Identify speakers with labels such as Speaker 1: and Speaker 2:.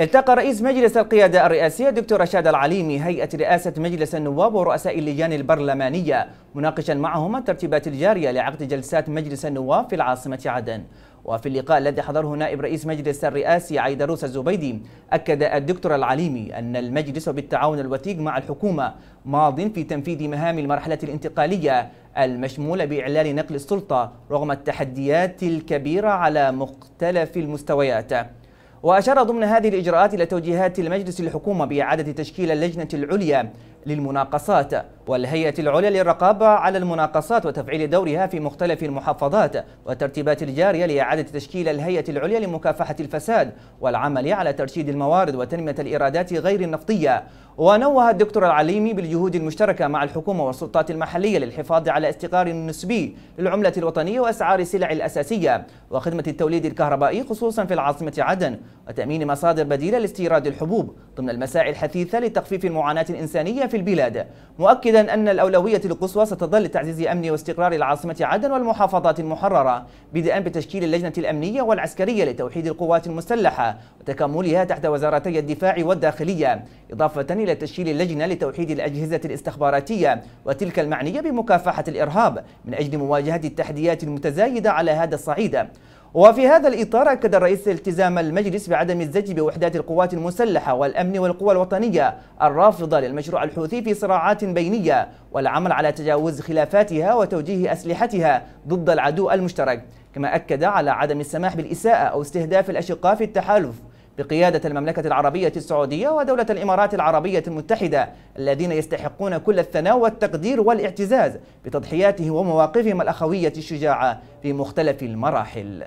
Speaker 1: التقى رئيس مجلس القيادة الرئاسية الدكتور رشاد العليمي هيئة رئاسة مجلس النواب ورؤساء اللجان البرلمانية مناقشا معهم الترتيبات الجارية لعقد جلسات مجلس النواب في العاصمة عدن. وفي اللقاء الذي حضره نائب رئيس مجلس الرئاسي عيدروس الزبيدي أكد الدكتور العليمي أن المجلس بالتعاون الوثيق مع الحكومة ماض في تنفيذ مهام المرحلة الانتقالية المشمولة بإعلان نقل السلطة رغم التحديات الكبيرة على مختلف المستويات. وأشار ضمن هذه الإجراءات إلى توجيهات المجلس الحكومة بإعادة تشكيل اللجنة العليا للمناقصات والهيئة العليا للرقابة على المناقصات وتفعيل دورها في مختلف المحافظات والترتيبات الجارية لإعادة تشكيل الهيئة العليا لمكافحة الفساد والعمل على ترشيد الموارد وتنمية الإيرادات غير النفطية. ونوه الدكتور العليمي بالجهود المشتركة مع الحكومة والسلطات المحلية للحفاظ على استقرار نسبي للعملة الوطنية وأسعار السلع الأساسية وخدمة التوليد الكهربائي خصوصا في العاصمة عدن وتأمين مصادر بديلة لاستيراد الحبوب ضمن المساعي الحثيثة لتخفيف المعاناة الإنسانية في البلاد. مؤكدا أن الأولوية القصوى ستظل تعزيز أمن واستقرار العاصمة عدن والمحافظات المحررة بدءا بتشكيل اللجنة الأمنية والعسكرية لتوحيد القوات المسلحة وتكاملها تحت وزارتي الدفاع والداخلية إضافة إلى تشكيل اللجنة لتوحيد الأجهزة الاستخباراتية وتلك المعنية بمكافحة الإرهاب من أجل مواجهة التحديات المتزايدة على هذا الصعيد. وفي هذا الإطار أكد الرئيس التزام المجلس بعدم الزج بوحدات القوات المسلحة والأمن والقوى الوطنية الرافضة للمشروع الحوثي في صراعات بينية والعمل على تجاوز خلافاتها وتوجيه أسلحتها ضد العدو المشترك. كما أكد على عدم السماح بالإساءة أو استهداف الأشقاء في التحالف بقيادة المملكة العربية السعودية ودولة الإمارات العربية المتحدة الذين يستحقون كل الثناء والتقدير والاعتزاز بتضحياتهم ومواقفهم الأخوية الشجاعة في مختلف المراحل.